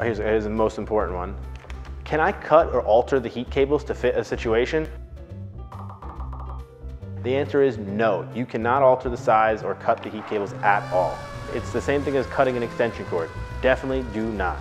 Here's, here's the most important one. Can I cut or alter the heat cables to fit a situation? The answer is no. You cannot alter the size or cut the heat cables at all. It's the same thing as cutting an extension cord. Definitely do not.